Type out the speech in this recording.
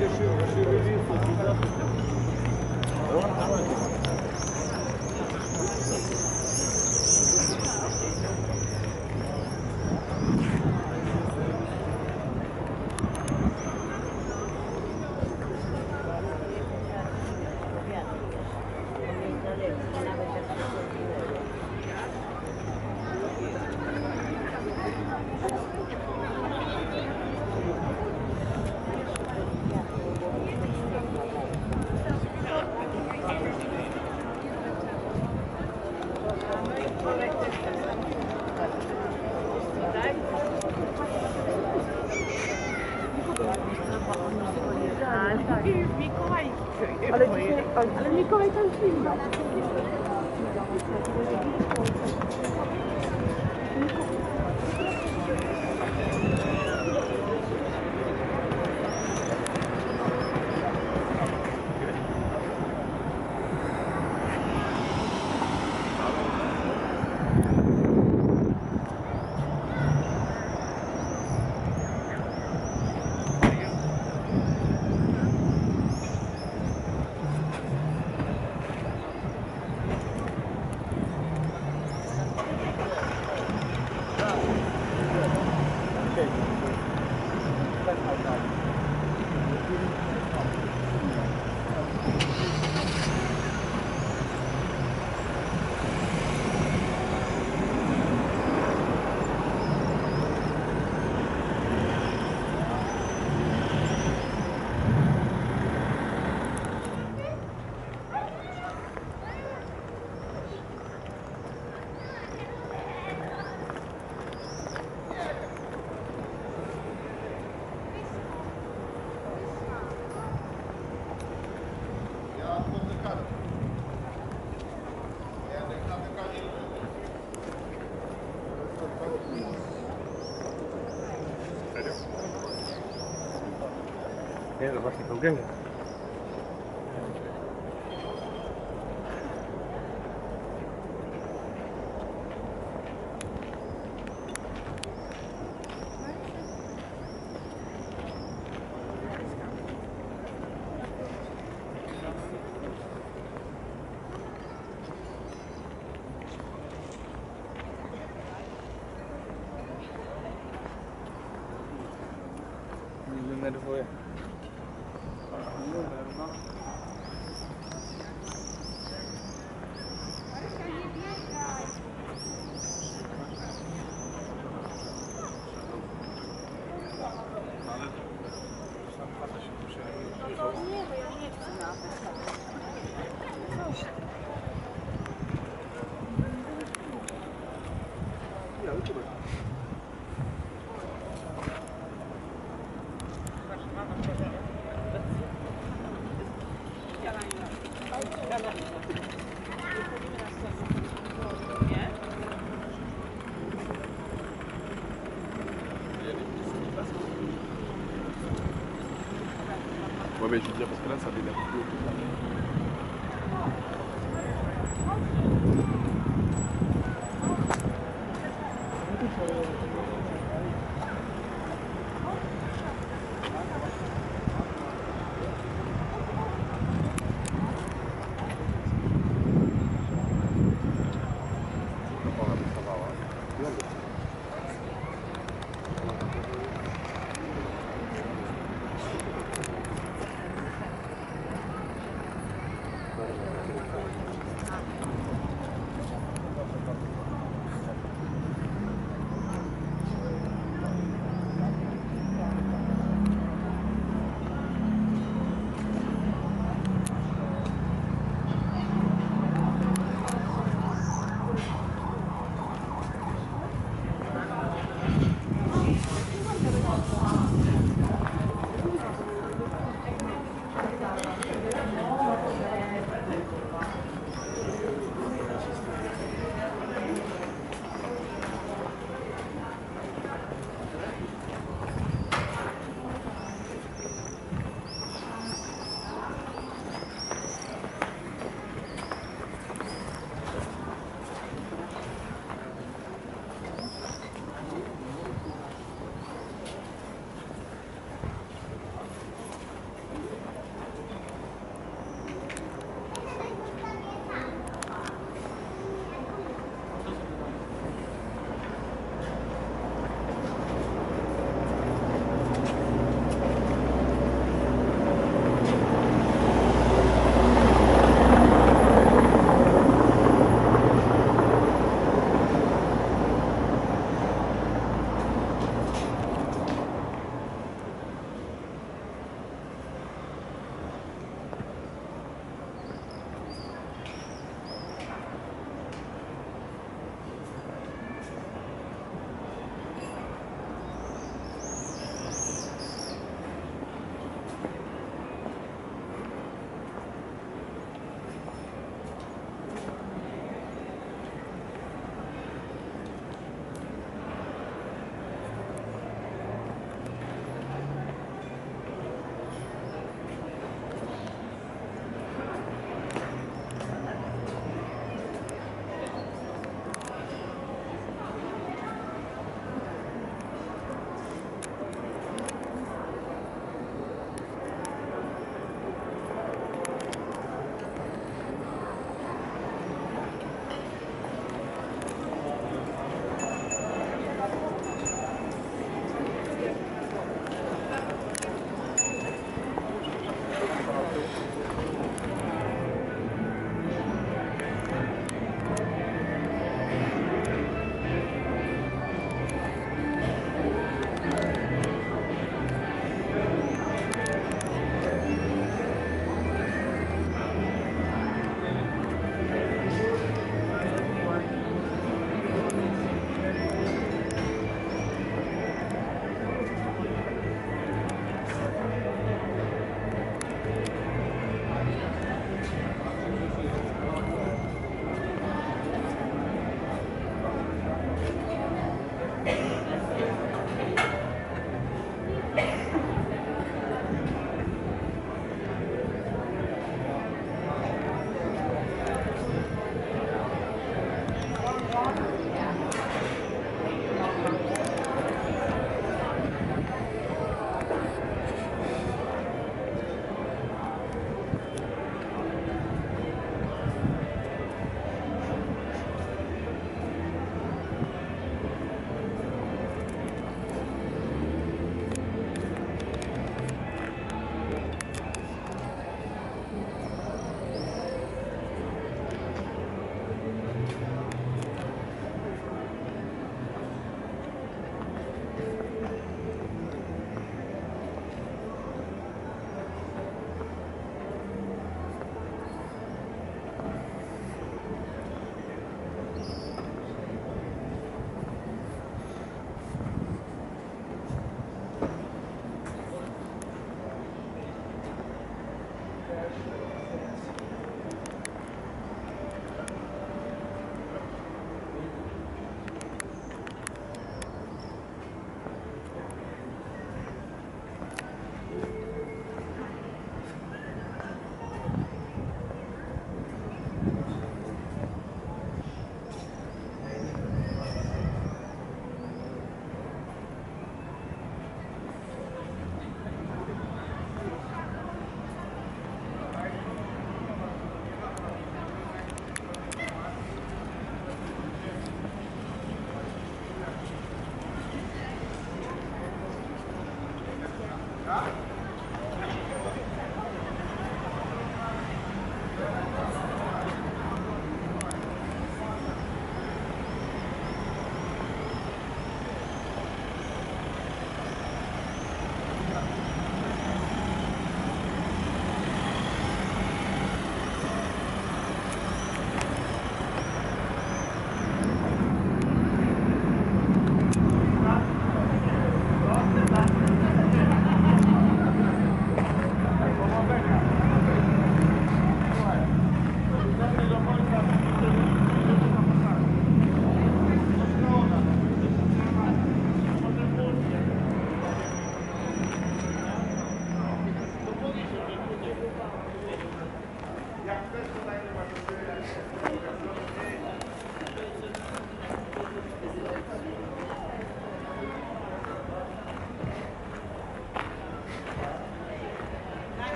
Давай, давай. 了。primeiro foi. Ouais, mais je veux dire, parce